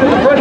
the